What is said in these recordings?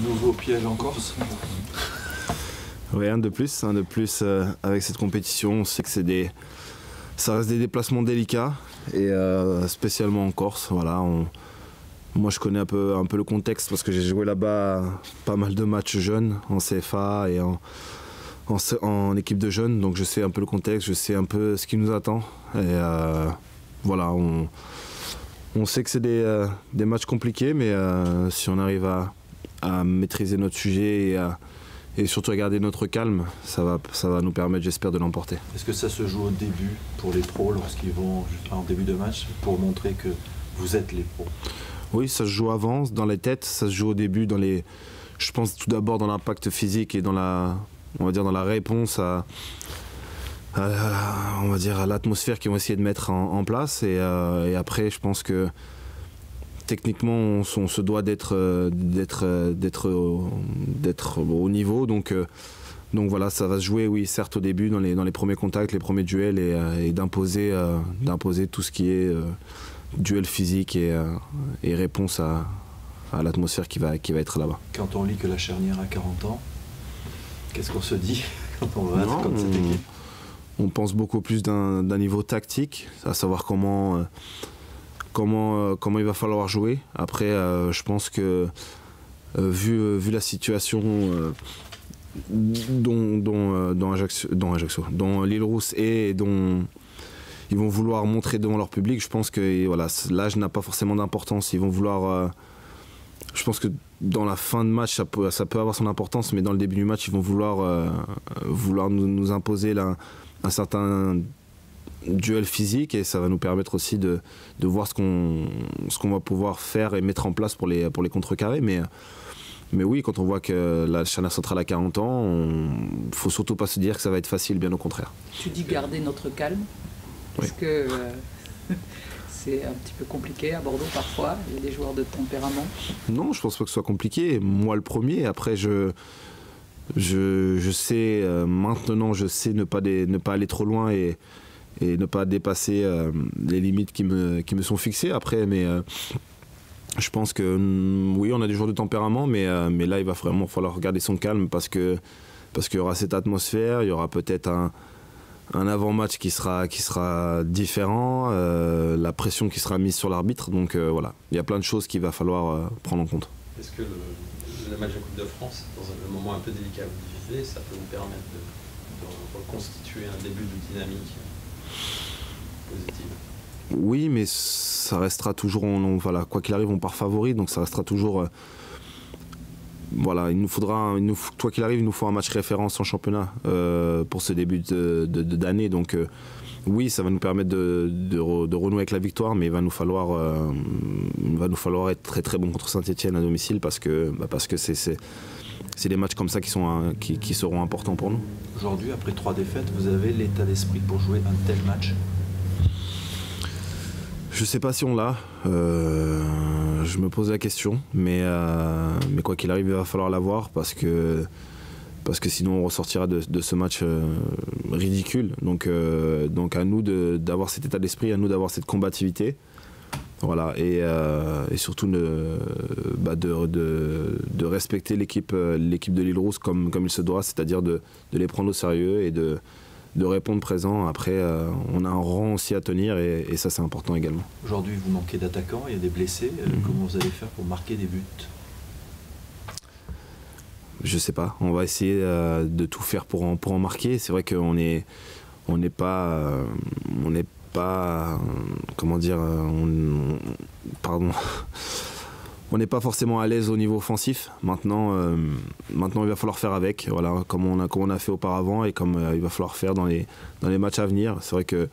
Nouveau piège en Corse Rien de plus, un de plus euh, avec cette compétition. On sait que c'est des, ça reste des déplacements délicats et euh, spécialement en Corse. Voilà, moi je connais un peu, un peu le contexte parce que j'ai joué là-bas pas mal de matchs jeunes en CFA et en, en, équipe de jeunes, donc je sais un peu le contexte, je sais un peu ce qui nous attend. Et euh, voilà, on, on, sait que c'est des, des, matchs compliqués, mais si on arrive à, à maîtriser notre sujet et à et surtout à garder notre calme, ça va, ça va nous permettre, j'espère, de l'emporter. Est-ce que ça se joue au début pour les pros lorsqu'ils vont en début de match pour montrer que vous êtes les pros? Oui, ça se joue avant, dans les têtes, ça se joue au début dans les. Je pense tout d'abord dans l'impact physique et dans la, on va dire dans la réponse à, on va dire à l'atmosphère qu'ils vont essayer de mettre en, place et, euh, et, après, je pense que techniquement, on, se doit d'être euh, d'être euh, d'être d'être au niveau. Donc euh, donc voilà, ça va se jouer, oui, certes au début dans les dans les premiers contacts, les premiers duels et, d'imposer d'imposer tout ce qui est duel physique et, et réponse à, à l'atmosphère qui va qui va être là-bas. Quand on lit que la charnière a 40 ans, qu'est-ce qu'on se dit quand on va contre cette équipe? on pense beaucoup plus d'un niveau tactique, à savoir comment comment, euh, comment il va falloir jouer. Après, euh, je pense que euh, vu, vu la situation dont, dont, dont, Ajaccio, dont, Ajaccio, dont l'île Rousse et dont ils vont vouloir montrer devant leur public, je pense que voilà, l'âge n'a pas forcément d'importance. Ils vont vouloir. je pense que dans la fin de match, ça peut, ça peut, avoir son importance, mais dans le début du match, ils vont vouloir, vouloir nous, nous imposer là, un certain duel physique et ça va nous permettre aussi de, de voir ce qu'on qu'on va pouvoir faire et mettre en place pour les, pour les contrecarrer. Mais, mais oui, quand on voit que la Chana centrale a 40 ans, il faut surtout pas se dire que ça va être facile, bien au contraire. Tu dis garder notre calme Parce que euh, c'est un petit peu compliqué à Bordeaux parfois, il y a des joueurs de tempérament. Non, je pense pas que ce soit compliqué. Moi le premier, après je... Je, je sais euh, maintenant, je sais ne pas, ne pas aller trop loin et, et ne pas dépasser euh, les limites qui me, qui me sont fixées après. Mais euh, je pense que mm, oui, on a des jours de tempérament, mais, euh, mais là, il va vraiment falloir regarder son calme parce que parce qu'il y aura cette atmosphère, il y aura peut-être un, un avant-match qui sera, qui sera différent, la pression qui sera mise sur l'arbitre. Donc voilà, il y a plein de choses qu'il va falloir prendre en compte. Est-ce que le, match de Coupe de France, dans un moment un peu délicat vous vivez, ça peut vous permettre de reconstituer un début de dynamique? Oui, mais ça restera toujours. voilà, quoi qu'il arrive, on part favori, donc ça restera toujours. Euh, voilà, il nous faudra, il quoi qu'il arrive, il nous faut un match référence en championnat euh, pour ce début d'année. De, donc, euh, oui, ça va nous permettre de, renouer avec la victoire, mais il va nous falloir, il va nous falloir être très très bon contre Saint-Etienne à domicile parce que, bah, c'est c'est des matchs comme ça qui, sont, qui seront importants pour nous. Aujourd'hui, après trois défaites, vous avez l'état d'esprit pour jouer un tel match? Je sais pas si on l'a. Euh, je me pose la question, mais, euh, mais quoi qu'il arrive, il va falloir l'avoir parce que, parce que sinon on ressortira de, ce match euh, ridicule. Donc, donc à nous d'avoir cet état d'esprit, à nous d'avoir cette combativité. Voilà, et, surtout de, bah de, de, respecter l'équipe de l'île Rousse comme, comme il se doit, c'est-à-dire de, les prendre au sérieux et de, de répondre présent. Après, euh, on a un rang aussi à tenir et, ça, c'est important également. Aujourd'hui, vous manquez d'attaquants, il y a des blessés. Euh, mhm. Comment vous allez faire pour marquer des buts? Je sais pas. On va essayer euh, de tout faire pour en, pour en marquer. C'est vrai qu'on est, on n'est pas, on n'est pas, comment dire, pardon on n'est pas forcément à l'aise au niveau offensif. Maintenant, euh, maintenant, il va falloir faire avec, voilà, comme on a, comme on a fait auparavant et comme euh, il va falloir faire dans les, dans les matchs à venir. C'est vrai que,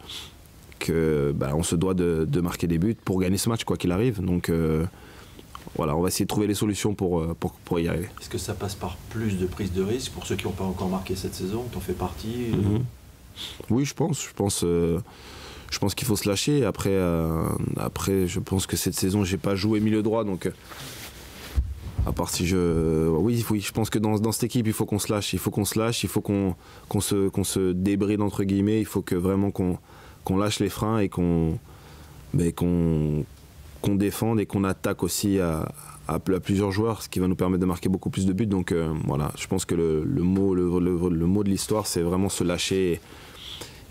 que bah, on se doit de, marquer des buts pour gagner ce match, quoi qu'il arrive. Donc euh, voilà, on va essayer de trouver les solutions pour, pour, y arriver. Est-ce que ça passe par plus de prise de risque pour ceux qui n'ont pas encore marqué cette saison? T'en fais partie mhm. Oui, je pense. Je pense je pense qu'il faut se lâcher. Après, euh, après, je pense que cette saison, j'ai pas joué milieu droit, donc euh, à part si je, oui, oui, je pense que dans, dans cette équipe, il faut qu'on se lâche, il faut qu'on se lâche, il faut qu'on se qu'on se débride entre guillemets, il faut que vraiment qu'on lâche les freins et qu'on ben, qu'on défende et qu'on attaque aussi à, à, plusieurs joueurs, ce qui va nous permettre de marquer beaucoup plus de buts. Donc voilà, je pense que le, mot, le, mot de l'histoire, c'est vraiment se lâcher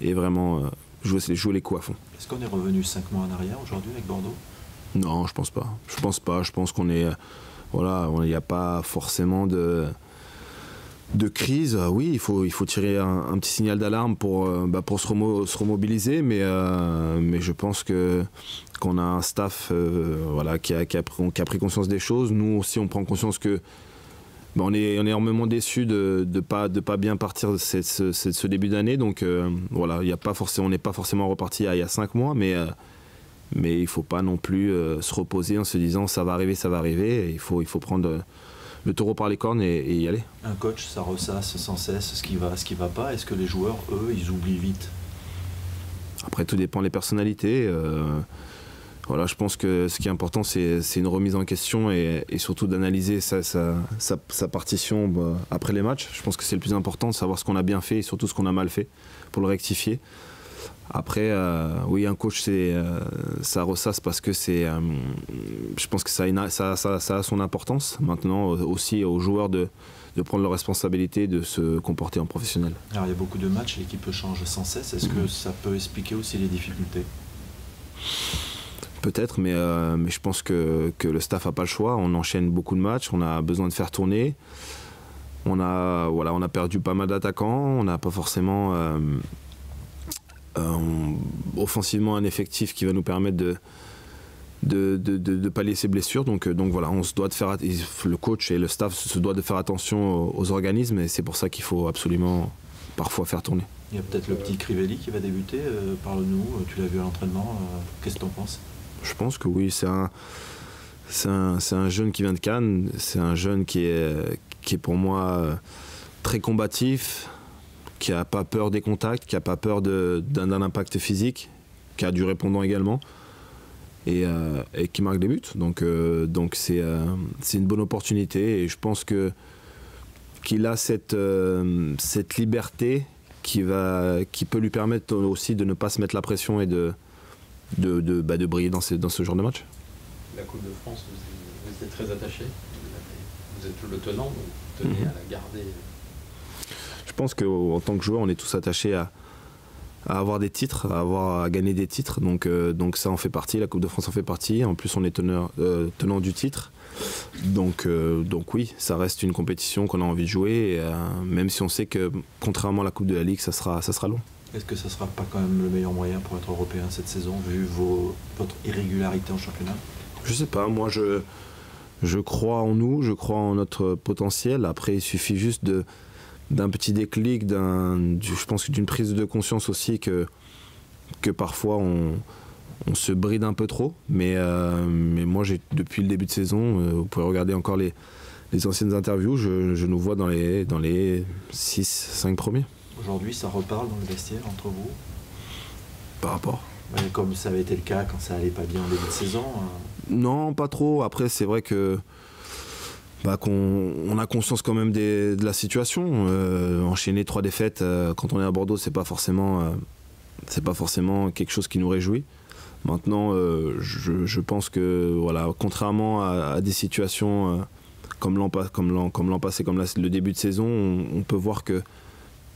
et, vraiment jouer, jouer les coups à fond. Est-ce qu'on est revenu 5 mois en arrière aujourd'hui avec Bordeaux? Non, je pense pas. Je pense pas. Je pense qu'on est. Voilà, il n'y a pas forcément de de crise, euh, oui, il faut, il faut tirer un, petit signal d'alarme pour, euh, bah, pour se, remobiliser, mais, euh, mais je pense que qu'on a un staff voilà, qui a, qui, a, pris conscience des choses. Nous aussi, on prend conscience que bah, on, est, on est énormément déçus de ne pas, de pas bien partir de, ce, début d'année. Donc voilà, y a pas forcément, on n'est pas forcément reparti il y a cinq mois, mais, mais il ne faut pas non plus se reposer en se disant ça va arriver, ça va arriver. il, faut, il faut prendre le taureau par les cornes et, y aller. Un coach, ça ressasse sans cesse ce qui va, ce qui va pas. Est-ce que les joueurs, eux, ils oublient vite? Après, tout dépend des personnalités. Voilà, je pense que ce qui est important, c'est une remise en question et, surtout d'analyser sa, sa, partition bah, après les matchs. Je pense que c'est le plus important, de savoir ce qu'on a bien fait et surtout ce qu'on a mal fait pour le rectifier. Après, euh, oui, un coach, c'est, euh, ça ressasse parce que c'est, euh, je pense que ça a, ça, ça, a, son importance. Maintenant, aussi aux joueurs de, de prendre leurs responsabilités, de se comporter en professionnel. Alors, il y a beaucoup de matchs, l'équipe change sans cesse. Est-ce que mhm. ça peut expliquer aussi les difficultés? Peut-être, mais, mais je pense que, le staff n'a pas le choix. On enchaîne beaucoup de matchs, on a besoin de faire tourner. On a, voilà, on a perdu pas mal d'attaquants, on n'a pas forcément euh, offensivement un effectif qui va nous permettre de, de, de, pallier ses blessures. Donc, euh, voilà, on se doit de faire, le coach et le staff se doivent de faire attention aux, organismes et c'est pour ça qu'il faut absolument parfois faire tourner. Il y a peut-être le petit Crivelli qui va débuter. Euh, parle-nous, tu l'as vu à l'entraînement. Qu'est-ce que tu en penses? Je pense que oui, c'est un, un, un, jeune qui vient de Cannes. C'est un jeune qui est, qui est pour moi très combatif, qui n'a pas peur des contacts, qui n'a pas peur d'un impact physique, qui a du répondant également, et, euh, qui marque des buts. Donc euh, donc c'est euh, une bonne opportunité, et je pense que qu'il a cette, cette liberté qui, va, qui peut lui permettre aussi de ne pas se mettre la pression et de, de, de, bah, de briller dans, dans ce genre de match. La Coupe de France, vous, êtes très attaché, vous êtes le tenant, vous tenez mhm. à la garder je pense qu'en tant que joueur, on est tous attachés à, avoir des titres, à avoir à gagner des titres. Donc, euh, donc ça en fait partie, la Coupe de France en fait partie. En plus, on est teneur, euh, tenant du titre. Donc, euh, donc oui, ça reste une compétition qu'on a envie de jouer, même si on sait que contrairement à la Coupe de la Ligue, ça sera, ça sera long. Est-ce que ça sera pas quand même le meilleur moyen pour être européen cette saison, vu vos, votre irrégularité en championnat? Je sais pas, moi je, je crois en nous, je crois en notre potentiel. Après, il suffit juste de d'un petit déclic, d'un, je pense d'une prise de conscience aussi que, que parfois on, on se bride un peu trop. Mais, euh, mais moi, j'ai, depuis le début de saison, euh, vous pouvez regarder encore les, les anciennes interviews, je, je, nous vois dans les, dans les 6-5 premiers. Aujourd'hui, ça reparle dans le vestiaire entre vous Par rapport Comme ça avait été le cas quand ça allait pas bien en début de saison hein. Non, pas trop. Après, c'est vrai que bah, qu'on on a conscience quand même de la situation. Euh, enchaîner trois défaites euh, quand on est à Bordeaux, c'est pas forcément euh, c'est pas forcément quelque chose qui nous réjouit. Maintenant, je, pense que voilà, contrairement à, des situations comme l'an comme comme passé, comme le début de saison, on, peut voir que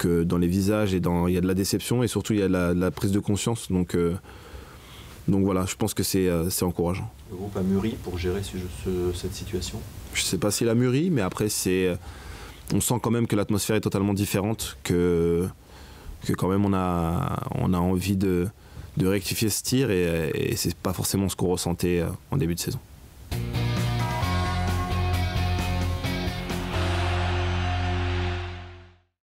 dans les visages et dans il y a de la déception et surtout il y a de la, prise de conscience. Donc donc voilà, je pense que c'est encourageant. Le groupe a mûri pour gérer cette situation? Je sais pas s'il a mûri, mais après, c'est, on sent quand même que l'atmosphère est totalement différente, que, que quand même on a, on a envie de, de rectifier ce tir et, et c'est pas forcément ce qu'on ressentait euh, en début de saison.